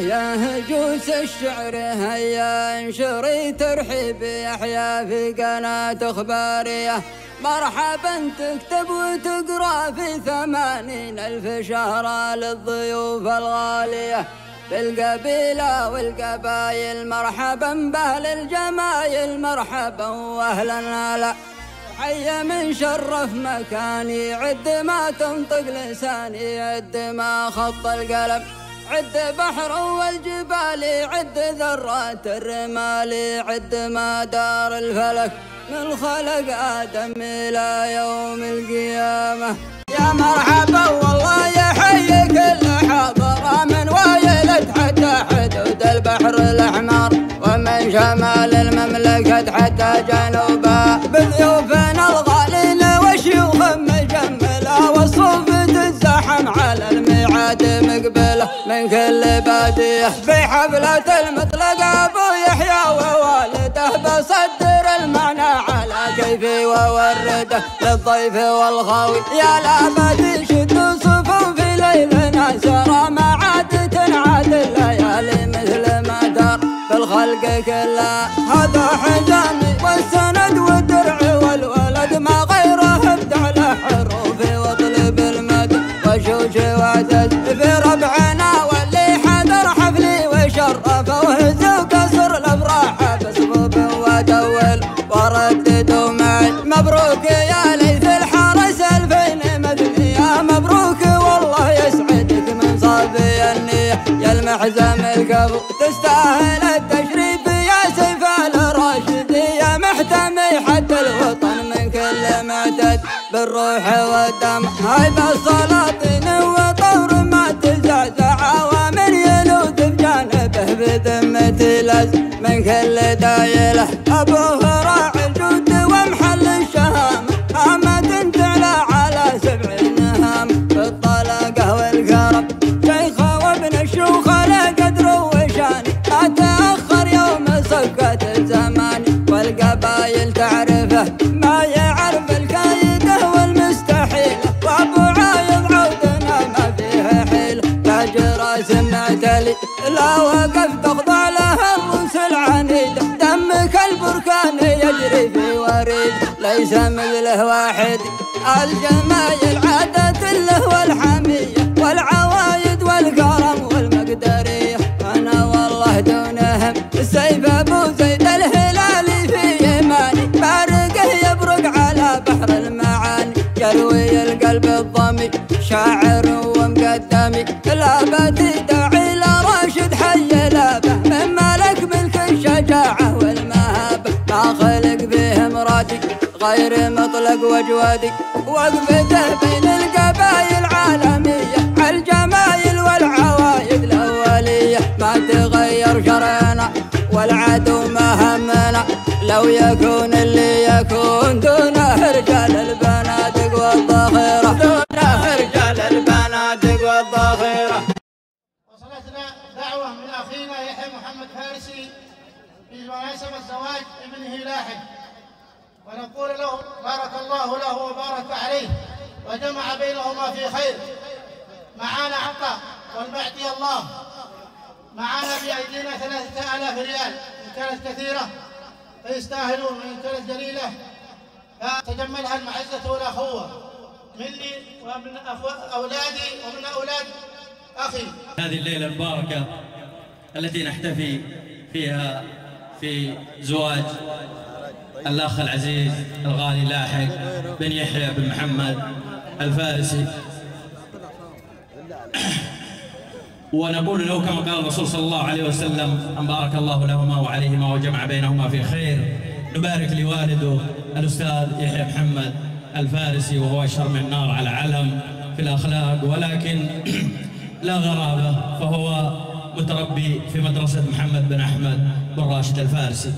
يا هجوس الشعر هيا انشري ترحيب يحيى في قناة أخبارية. مرحبا تكتب وتقرأ في ثمانين ألف شهر للضيوف الغالية. بالقبيلة والقبايل مرحبا بأهل الجمايل مرحبا وأهلا هلا حي من شرف مكاني عد ما تنطق لساني عد ما خط القلم. عد بحر والجبال عد ذرات الرمال عد ما دار الفلك من خلق آدم إلى يوم القيامة. يا مرحبا والله يحيي كل حضرة من وايلة حتى حدود البحر الأحمر ومن شمال المملكة حتى جنوبها بضيوفنا من كل بادية في حفلة المطلق أبو يحيى ووالده بصدر المعنى على كيفي وورده. للضيف والخاوي يا لابد شد صفوف ليلنا سرى ما عاد تنعاد الليالي مثل ما دار. في الخلق كلها هذا حزامي المحزم الكفو تستاهل التشريف يا سيف الراشد. يا محتمي حتى الوطن من كل معتد. بالروح والدم هاي بالسلاطين وطور ما تزعزع ومن يلوذ بجانبه بذمة لز من كل دايلة أبوه معتلي لا وقف تخضع له الروس العنيده دمك البركان يجري في وريد ليس مثله واحد. الجمايل عادة له والحمية والعوايد والكرم والمقدرية. أنا والله دونهم السيف أبو زيد الهلالي في يماني. بارقه يبرق على بحر المعاني يروي القلب الضمي شاعر ومقدمي. الشجاعة والمهابة ما خلق به مرادي غير مطلق وجوادي. وقفته بين القبايل عالمية الجمايل والعوايد الأولية. ما تغير شرعنا والعدو ما همنا لو يكون اللي يكون بمناسبة زواج ابنه لاحق. ونقول له بارك الله له وبارك عليه وجمع بينهما في خير. معانا عطاء والبعدي الله. معانا بأيدينا ثلاثة آلاف ريال. إن كانت كثيرة فيستاهلون وإن كانت قليلة فتجملها المعزة والأخوة. مني ومن أولادي ومن أولاد أخي. هذه الليلة المباركة التي نحتفي فيها في زواج الأخ العزيز الغالي لاحق بن يحيى بن محمد الفارسي. ونقول له كما قال الرسول صلى الله عليه وسلم أن بارك الله لهما وعليهما وجمع بينهما في خير. نبارك لوالده الأستاذ يحيى محمد الفارسي وهو أشهر من نار على علم في الأخلاق ولكن لا غرابة فهو متربي في مدرسة محمد بن أحمد بن راشد الفارسي.